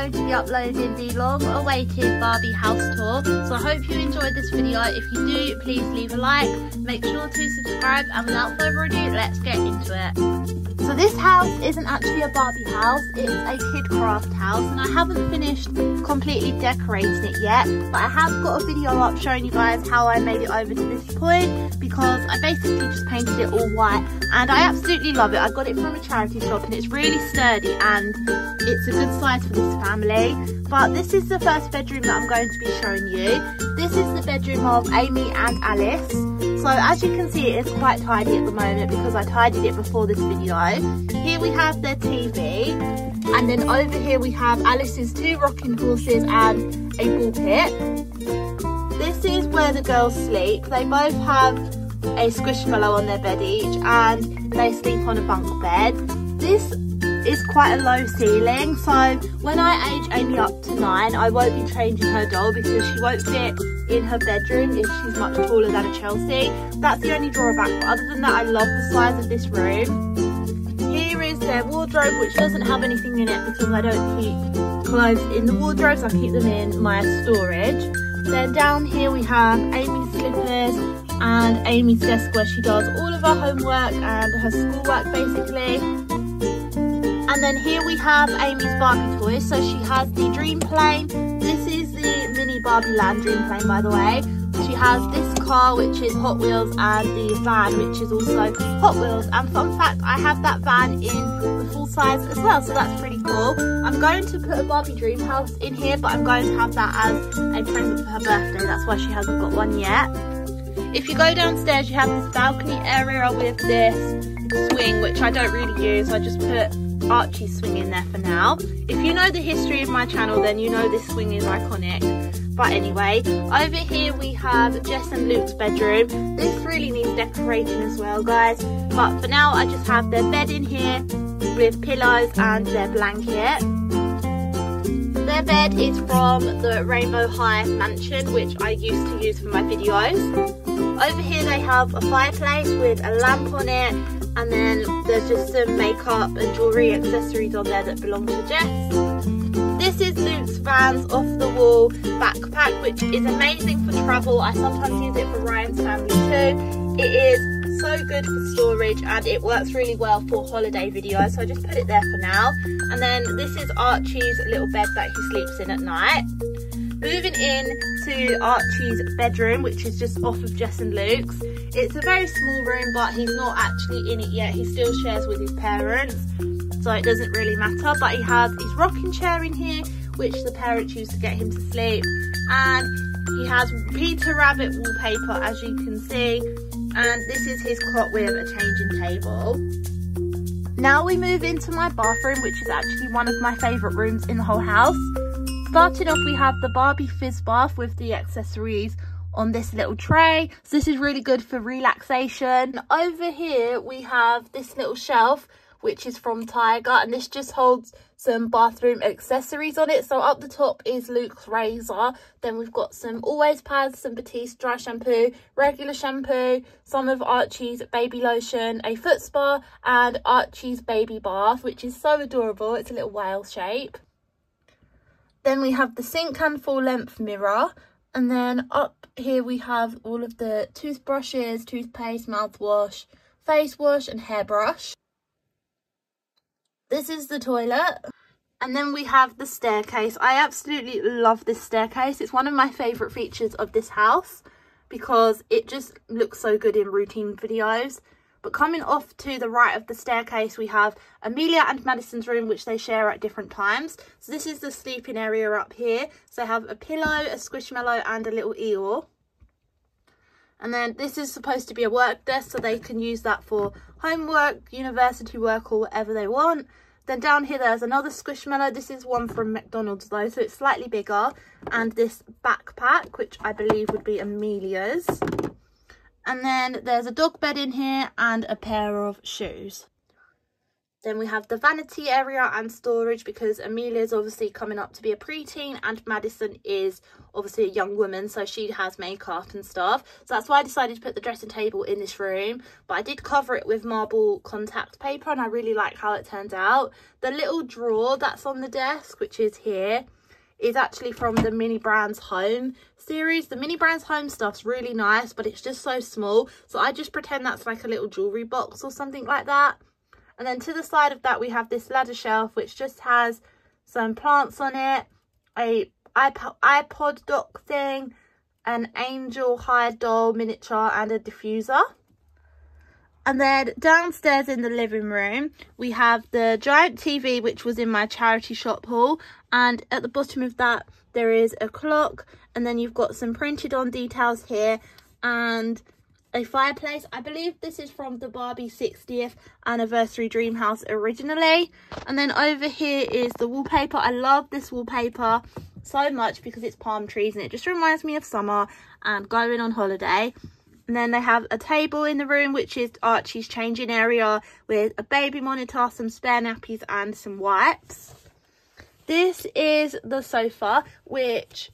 today I'm uploading the long awaited Barbie house tour. So I hope you enjoyed this video. If you do, please leave a like, make sure to subscribe and without further ado, let's get into it. So this house isn't actually a Barbie house, it's a KidKraft house and I haven't finished completely decorating it yet but I have got a video up showing you guys how I made it over to this point because I basically just painted it all white and I absolutely love it. I got it from a charity shop and it's really sturdy and it's a good size for this family but this is the first bedroom that I'm going to be showing you. This is the bedroom of Amy and Alice. So as you can see it is quite tidy at the moment because I tidied it before this video. Here we have their TV and then over here we have Alice's two rocking horses and a ball pit. This is where the girls sleep. They both have a squishmallow on their bed each and they sleep on a bunk bed. This is quite a low ceiling so when I age Amy up to nine I won't be changing her doll because she won't fit in her bedroom if she's much taller than a Chelsea. That's the only drawback but other than that I love the size of this room. Here is their wardrobe which doesn't have anything in it because I don't keep clothes in the wardrobes, I keep them in my storage. Then down here we have Amy's slippers and Amy's desk where she does all of her homework and her schoolwork basically. And then here we have Amy's Barbie toys. So she has the Dream Plane. This is the mini Barbie Land Dream Plane, by the way. She has this car, which is Hot Wheels, and the van, which is also Hot Wheels. And fun fact, I have that van in the full size as well, so that's pretty cool. I'm going to put a Barbie Dream House in here, but I'm going to have that as a present for her birthday. That's why she hasn't got one yet. If you go downstairs, you have this balcony area with this swing, which I don't really use. I just put Archie swing in there for now. If you know the history of my channel, then you know this swing is iconic. But anyway, over here we have Jess and Luke's bedroom. This really needs decorating as well, guys. But for now, I just have their bed in here with pillows and their blanket. Their bed is from the Rainbow High Mansion, which I used to use for my videos. Over here they have a fireplace with a lamp on it and then there's just some makeup and jewellery accessories on there that belong to Jess. This is Luke's Vans off the wall backpack which is amazing for travel. I sometimes use it for Ryan's family too. It is so good for storage and it works really well for holiday videos so I just put it there for now. And then this is Archie's little bed that he sleeps in at night. Moving in to Archie's bedroom, which is just off of Jess and Luke's. It's a very small room, but he's not actually in it yet. He still shares with his parents, so it doesn't really matter. But he has his rocking chair in here, which the parents use to get him to sleep. And he has Peter Rabbit wallpaper, as you can see. And this is his cot with a changing table. Now we move into my bathroom, which is actually one of my favourite rooms in the whole house. Starting off, we have the Barbie Fizz Bath with the accessories on this little tray. So this is really good for relaxation. Over here, we have this little shelf, which is from Tiger. And this just holds some bathroom accessories on it. So up the top is Luke's razor. Then we've got some Always pads, some Batiste dry shampoo, regular shampoo, some of Archie's baby lotion, a foot spa, and Archie's baby bath, which is so adorable. It's a little whale shape. Then we have the sink and full length mirror. And then up here we have all of the toothbrushes, toothpaste, mouthwash, face wash and hairbrush. This is the toilet. And then we have the staircase. I absolutely love this staircase. It's one of my favourite features of this house because it just looks so good in routine videos. But coming off to the right of the staircase, we have Amelia and Madison's room, which they share at different times. So this is the sleeping area up here. So they have a pillow, a squishmallow and a little Eeyore. And then this is supposed to be a work desk, so they can use that for homework, university work or whatever they want. Then down here, there's another Squishmallow. This is one from McDonald's though, so it's slightly bigger. And this backpack, which I believe would be Amelia's. And then there's a dog bed in here and a pair of shoes. Then we have the vanity area and storage because Amelia is obviously coming up to be a preteen and Madison is obviously a young woman so she has makeup and stuff. So that's why I decided to put the dressing table in this room. But I did cover it with marble contact paper and I really like how it turned out. The little drawer that's on the desk, which is here, is actually from the Mini Brands Home series. The Mini Brands Home stuff's really nice, but it's just so small. So I just pretend that's like a little jewellery box or something like that. And then to the side of that, we have this ladder shelf, which just has some plants on it, a iPod, iPod dock thing, an angel high doll miniature and a diffuser. And then downstairs in the living room, we have the giant TV, which was in my charity shop haul. And at the bottom of that, there is a clock. And then you've got some printed on details here. And a fireplace. I believe this is from the Barbie 60th anniversary dream house originally. And then over here is the wallpaper. I love this wallpaper so much because it's palm trees and it just reminds me of summer and going on holiday. And then they have a table in the room, which is Archie's changing area with a baby monitor, some spare nappies and some wipes. This is the sofa, which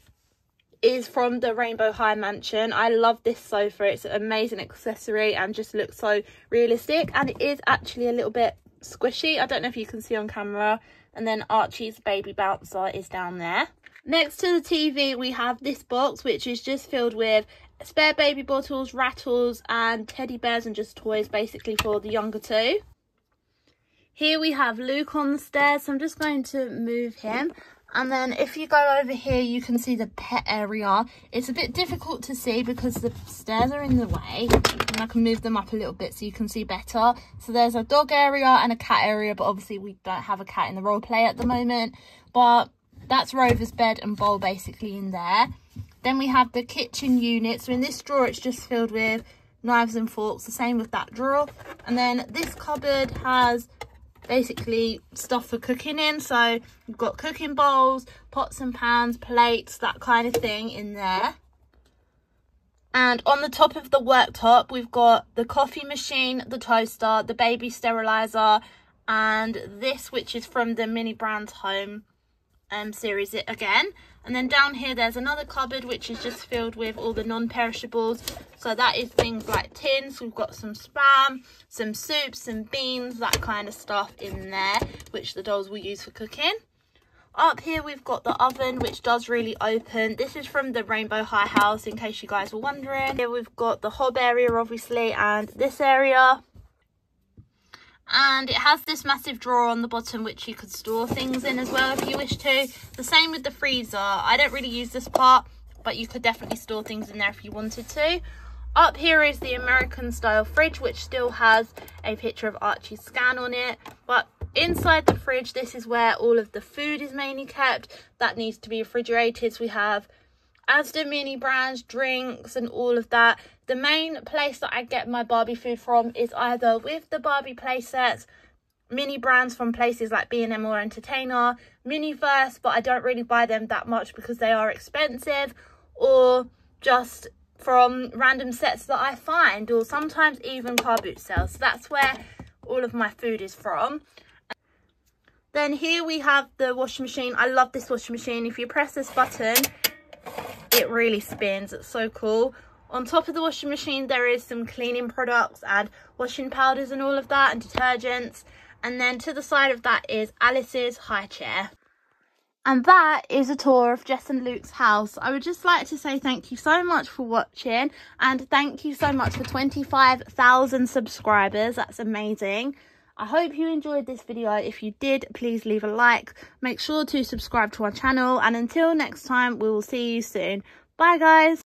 is from the Rainbow High Mansion. I love this sofa. It's an amazing accessory and just looks so realistic. And it is actually a little bit squishy. I don't know if you can see on camera. And then Archie's baby bouncer is down there. Next to the TV, we have this box, which is just filled with spare baby bottles, rattles, and teddy bears and just toys, basically for the younger two. Here we have Luke on the stairs, so I'm just going to move him. And then if you go over here, you can see the pet area. It's a bit difficult to see because the stairs are in the way. And I can move them up a little bit so you can see better. So there's a dog area and a cat area, but obviously we don't have a cat in the role play at the moment. But that's Rover's bed and bowl basically in there. Then we have the kitchen unit. So in this drawer, it's just filled with knives and forks. The same with that drawer. And then this cupboard has basically stuff for cooking in. So you've got cooking bowls, pots and pans, plates, that kind of thing in there. And on the top of the worktop, we've got the coffee machine, the toaster, the baby sterilizer, and this, which is from the Mini Brands Home um, series it again. And then down here, there's another cupboard, which is just filled with all the non-perishables. So that is things like tins. We've got some spam, some soups, some beans, that kind of stuff in there, which the dolls will use for cooking. Up here, we've got the oven, which does really open. This is from the Rainbow High House, in case you guys were wondering. Here we've got the hob area, obviously, and this area and it has this massive drawer on the bottom which you could store things in as well if you wish to. The same with the freezer. I don't really use this part but you could definitely store things in there if you wanted to. Up here is the american style fridge which still has a picture of archie's scan on it. But inside the fridge this is where all of the food is mainly kept. That needs to be refrigerated. So we have Asda mini brands, drinks and all of that. The main place that I get my Barbie food from is either with the Barbie playsets, mini brands from places like B&M or Entertainer, Miniverse, but I don't really buy them that much because they are expensive, or just from random sets that I find, or sometimes even car boot sales. So that's where all of my food is from. Then here we have the washing machine. I love this washing machine. If you press this button, it really spins it's so cool on top of the washing machine there is some cleaning products and washing powders and all of that and detergents and then to the side of that is alice's high chair and that is a tour of Jess and Luke's house. I would just like to say thank you so much for watching and thank you so much for 25,000 subscribers. That's amazing. I hope you enjoyed this video. If you did, please leave a like. Make sure to subscribe to our channel. And until next time, we will see you soon. Bye, guys.